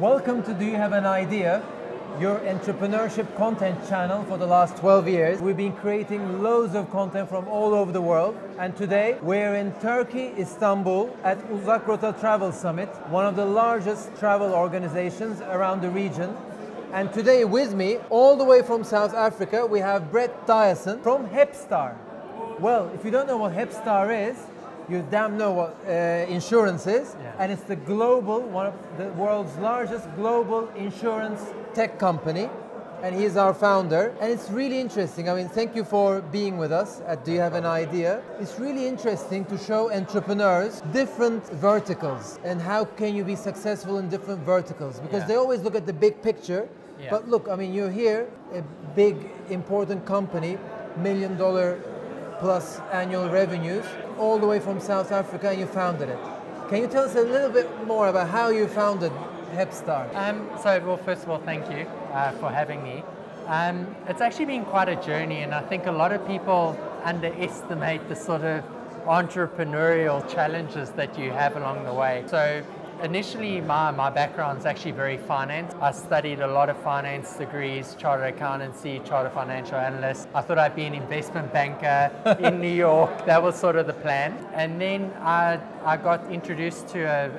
Welcome to Do You Have an Idea? Your entrepreneurship content channel for the last 12 years. We've been creating loads of content from all over the world. And today we're in Turkey, Istanbul at Uzakrota Travel Summit, one of the largest travel organizations around the region. And today with me, all the way from South Africa, we have Brett Dyason from Hepstar. Well, if you don't know what Hepstar is, you damn know what uh, insurance is, Yeah. and it's the global, one of the world's largest global insurance tech company, and he is our founder. And it's really interesting. I mean, thank you for being with us at Do You Have an Idea? It's really interesting to show entrepreneurs different verticals and how can you be successful in different verticals because Yeah. they always look at the big picture. Yeah. But look, I mean, you're here, a big, important company, million dollar plus annual revenues, all the way from South Africa, and you founded it. Can you tell us a little bit more about how you founded Hepstar? Um, so, well, first of all, thank you uh, for having me. Um, it's actually been quite a journey, and I think a lot of people underestimate the sort of entrepreneurial challenges that you have along the way. So, initially, my, my background is actually very finance. I studied a lot of finance degrees, chartered accountancy, chartered financial analyst. I thought I'd be an investment banker in New York. That was sort of the plan. And then I, I got introduced to a,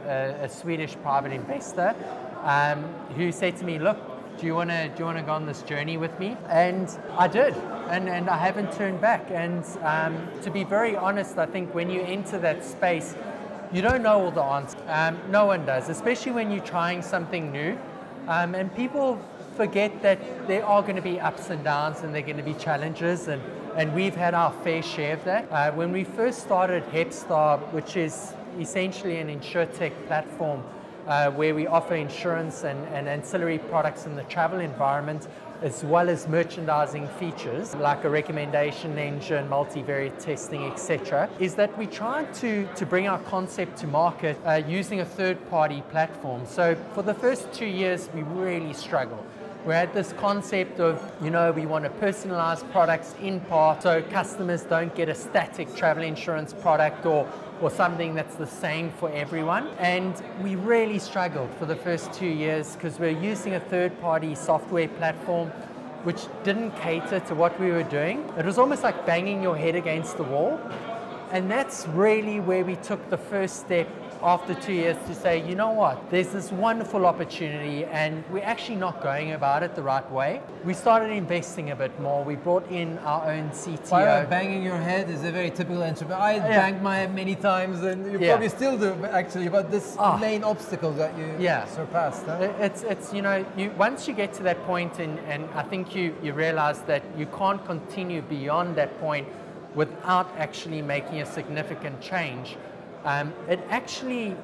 a, a Swedish private investor um, who said to me, look, do you want to do you want to go on this journey with me? And I did, and and I haven't turned back. And um, to be very honest, I think when you enter that space, you don't know all the answers. Um, no one does, especially when you're trying something new. Um, and people forget that there are going to be ups and downs, and there are going to be challenges, and and we've had our fair share of that. Uh, when we first started Hepstar, which is essentially an insurtech platform uh, where we offer insurance and, and ancillary products in the travel environment, as well as merchandising features like a recommendation engine, multivariate testing, etc., is that we try to, to bring our concept to market uh, using a third party platform. So for the first two years, we really struggled. We had this concept of, you know, we want to personalize products in part so customers don't get a static travel insurance product or, or something that's the same for everyone. And we really struggled for the first two years because we're using a third party software platform which didn't cater to what we were doing. It was almost like banging your head against the wall. And that's really where we took the first step after two years to say, you know what, there's this wonderful opportunity and we're actually not going about it the right way. We started investing a bit more. We brought in our own CTO. By banging your head is a very typical entrepreneur. I Yeah. banged my head many times, and you Yeah. probably still do, actually. But this Ah. main obstacle that you Yeah. surpassed. Huh? It's, it's you know, you, once you get to that point and, and I think you, you realize that you can't continue beyond that point without actually making a significant change, um, it actually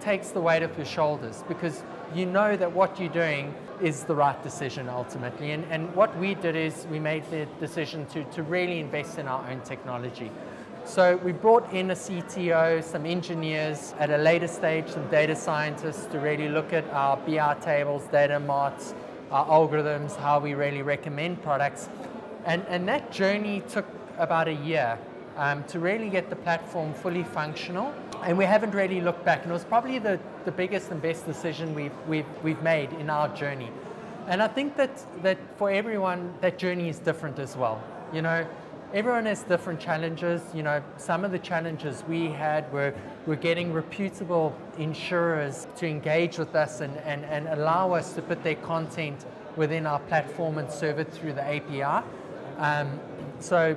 takes the weight off your shoulders because you know that what you're doing is the right decision ultimately. And, and what we did is we made the decision to, to really invest in our own technology. So we brought in a CTO, some engineers, at a later stage, some data scientists to really look at our BR tables, data marts, our algorithms, how we really recommend products. And, and that journey took about a year um, to really get the platform fully functional. And we haven't really looked back. And it was probably the, the biggest and best decision we've, we've, we've made in our journey. And I think that, that for everyone, that journey is different as well. You know, everyone has different challenges. You know, some of the challenges we had were, were getting reputable insurers to engage with us and, and, and allow us to put their content within our platform and serve it through the API. Um, so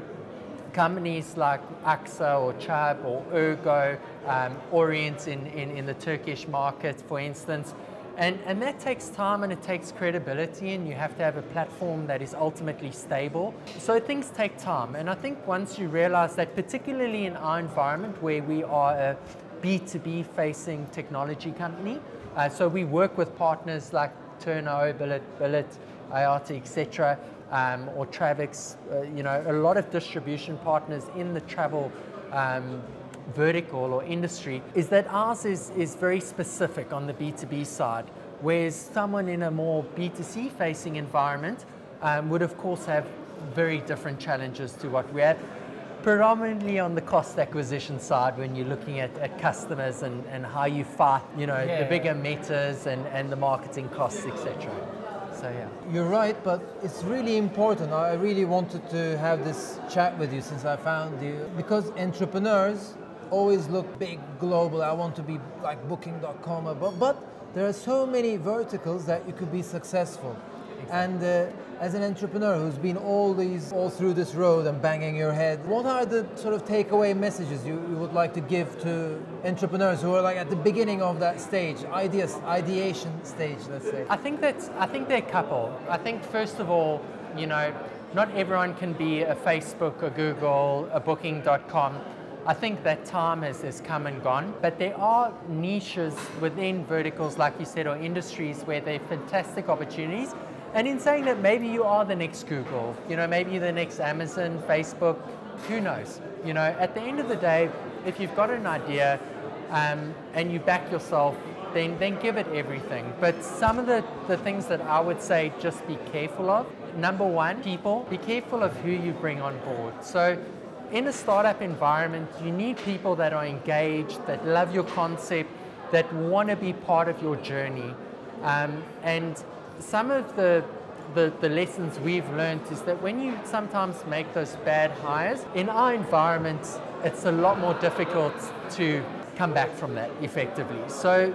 companies like AXA or Chubb or Ergo, um, Orient in, in, in the Turkish market, for instance. And, and that takes time and it takes credibility, and you have to have a platform that is ultimately stable. So things take time. And I think once you realize that, particularly in our environment where we are a B2B facing technology company, uh, so we work with partners like Turno, Billet, Billet, IATA, etc um, or Travix, uh, you know, a lot of distribution partners in the travel um, vertical or industry, is that ours is, is very specific on the B2B side, whereas someone in a more B2C facing environment um, would, of course, have very different challenges to what we have. Predominantly on the cost acquisition side when you're looking at, at customers and, and how you fight, you know, Yeah. the bigger metas and, and the marketing costs, etc. So yeah. You're right, but it's really important. I really wanted to have this chat with you since I found you because entrepreneurs always look big, global. I want to be like Booking.com, but, but there are so many verticals that you could be successful. And uh, as an entrepreneur who's been all these all through this road and banging your head, what are the sort of takeaway messages you, you would like to give to entrepreneurs who are like at the beginning of that stage, ideas, ideation stage, let's say? I think that's I think they're a couple. I think first of all, you know, not everyone can be a Facebook, a Google, a booking.com. I think that time has, has come and gone, but there are niches within verticals, like you said, or industries where there are fantastic opportunities. And in saying that, maybe you are the next Google, you know, maybe you're the next Amazon, Facebook, who knows? You know, at the end of the day, if you've got an idea um, and you back yourself, then, then give it everything. But some of the, the things that I would say just be careful of. Number one, people, be careful of who you bring on board. So in a startup environment, you need people that are engaged, that love your concept, that want to be part of your journey. Um, and some of the, the, the lessons we've learned is that when you sometimes make those bad hires, in our environment, it's a lot more difficult to come back from that effectively. So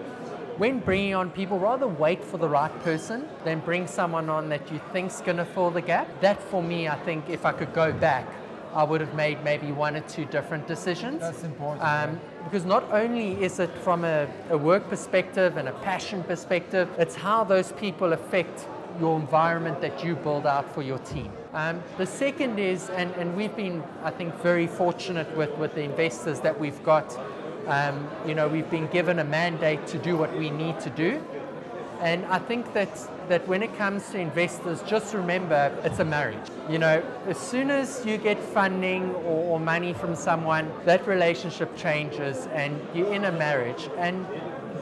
when bringing on people, rather wait for the right person than bring someone on that you think's going to fill the gap. That for me, I think if I could go back, I would have made maybe one or two different decisions. That's important, Um, because not only is it from a, a work perspective and a passion perspective, it's how those people affect your environment that you build out for your team. Um, the second is, and, and we've been, I think, very fortunate with, with the investors that we've got. Um, you know, we've been given a mandate to do what we need to do. And I think that, that when it comes to investors, just remember it's a marriage. You know, as soon as you get funding or, or money from someone, that relationship changes and you're in a marriage. And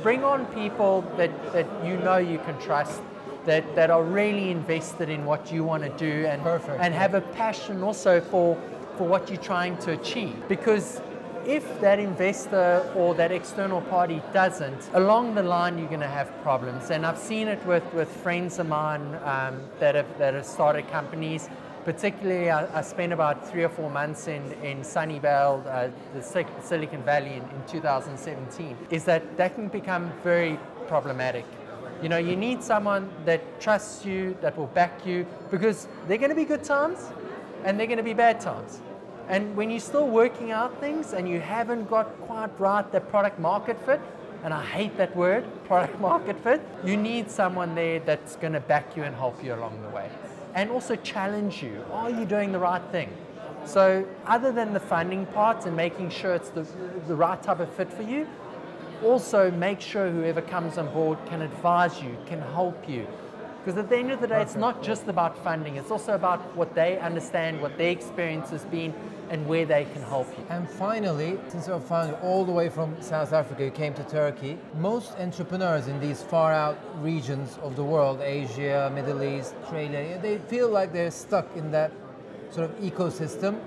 bring on people that, that you know you can trust, that, that are really invested in what you want to do and, Perfect, and have a passion also for, for what you're trying to achieve. Because if that investor or that external party doesn't, along the line you're going to have problems. And I've seen it with, with friends of mine um, that, have, that have started companies. Particularly, I, I spent about three or four months in, in Sunnyvale, uh, the Silicon Valley in, in 2017. Is that that can become very problematic. You know, you need someone that trusts you, that will back you, because they're going to be good times and they're going to be bad times. And when you're still working out things and you haven't got quite right the product market fit, and I hate that word, product market fit, you need someone there that's going to back you and help you along the way. And also challenge you. Are you doing the right thing? So, other than the funding part and making sure it's the, the right type of fit for you, also make sure whoever comes on board can advise you, can help you. Because at the end of the day, it's not just about funding, it's also about what they understand, what their experience has been, and where they can help you. And finally, since you found all the way from South Africa, you came to Turkey. Most entrepreneurs in these far out regions of the world, Asia, Middle East, Australia, they feel like they're stuck in that sort of ecosystem.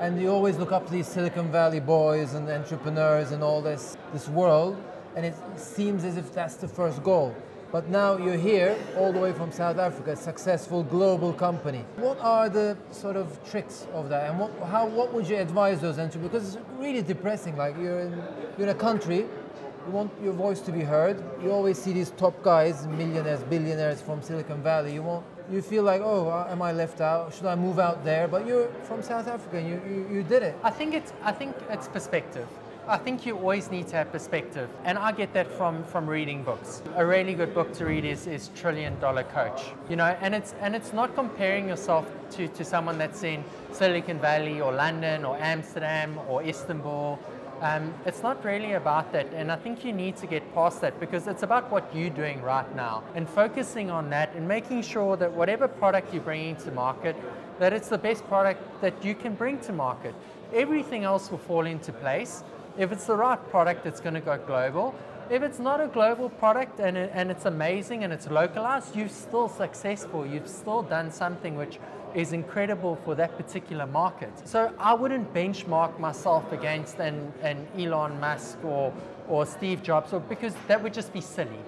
And you always look up to these Silicon Valley boys and entrepreneurs and all this, this world, and it seems as if that's the first goal. But now you're here, all the way from South Africa, successful global company. What are the sort of tricks of that, and what, how, what would you advise those entrepreneurs? Because it's really depressing. Like you're in, you're in a country, you want your voice to be heard. You always see these top guys, millionaires, billionaires from Silicon Valley. You want, you feel like, oh, uh, am I left out? Should I move out there? But you're from South Africa, and you, you, you did it. I think it's I think it's perspective. I think you always need to have perspective, and I get that from from reading books. A really good book to read is, is Trillion Dollar Coach. You know, and it's and it's not comparing yourself to, to someone that's in Silicon Valley or London or Amsterdam or Istanbul. Um, it's not really about that, and I think you need to get past that because it's about what you're doing right now and focusing on that and making sure that whatever product you're bringing to market, that it's the best product that you can bring to market. Everything else will fall into place. If it's the right product, it's going to go global. If it's not a global product and, it, and it's amazing and it's localized, you're still successful. You've still done something which is incredible for that particular market. So I wouldn't benchmark myself against an, an Elon Musk or, or Steve Jobs or, because that would just be silly.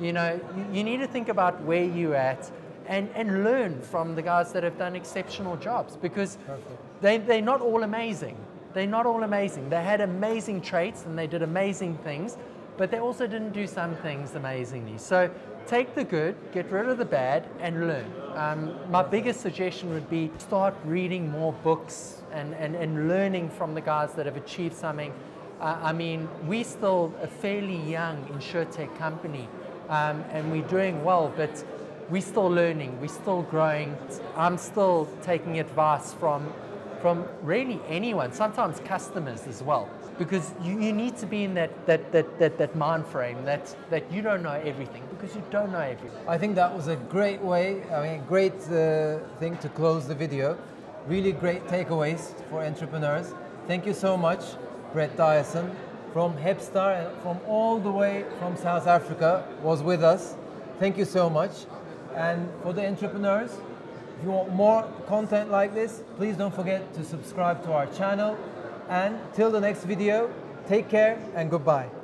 You know, you, you need to think about where you're at and, and learn from the guys that have done exceptional jobs because they, they're not all amazing. They're not all amazing. They had amazing traits and they did amazing things, but they also didn't do some things amazingly. So take the good, get rid of the bad, and learn. Um, my biggest suggestion would be start reading more books and, and, and learning from the guys that have achieved something. Uh, I mean, we're still a fairly young insurtech company um, and we're doing well, but we're still learning, we're still growing. I'm still taking advice from, from really anyone, sometimes customers as well. Because you, you need to be in that, that, that, that, that mind frame that, that you don't know everything, because you don't know everything. I think that was a great way, I mean, great uh, thing to close the video. Really great takeaways for entrepreneurs. Thank you so much, Brett Dyason from Hepstar from all the way from South Africa was with us. Thank you so much. And for the entrepreneurs, if you want more content like this, please don't forget to subscribe to our channel. And till the next video, take care and goodbye.